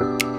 you